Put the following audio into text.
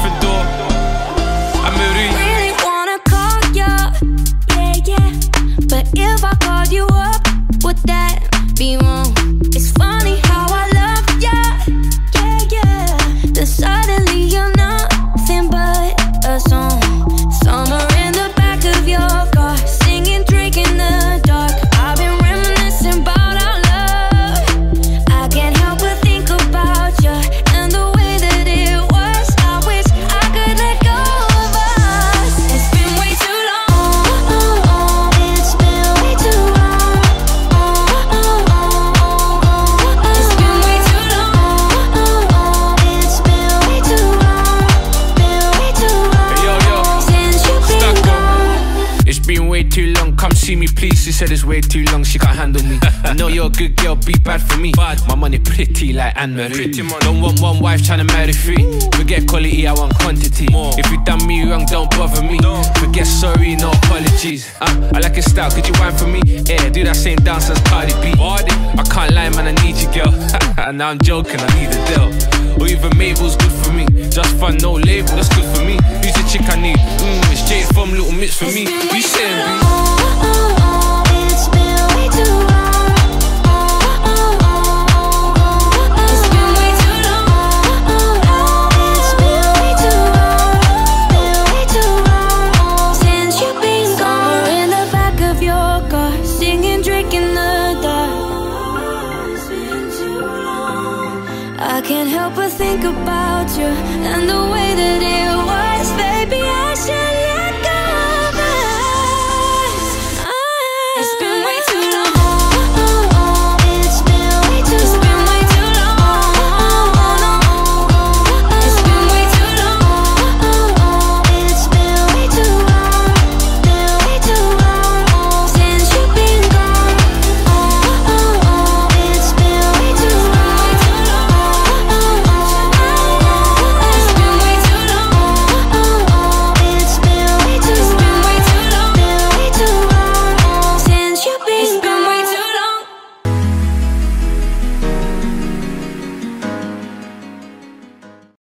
different door. I really, really wanna call ya, yeah, yeah. But if I called you up, would that be wrong? Too long. Come see me, please. She said it's way too long. She can't handle me. I know you're a good girl. Be bad for me. My money pretty like Anne Marie. Don't want one wife trying to marry three. Forget quality, I want quantity. If you done me wrong, don't bother me. Forget sorry, no apologies. Uh, I like your style. Could you whine for me? Yeah, do that same dance as Cardi B. I can't lie, man. I need you, girl. now I'm joking. I need a deal. Or even Mabel's good for me. Just fun, no label. That's good for me. Who's the chick I need? Mix for me. You saying, B? It's been way too long. It's been way too long. It's been way too long. Been way too long since you've been gone. Somewhere in the back of your car, singing, drinking the dark. It's been too long. I can't help but think about you and the way that it was.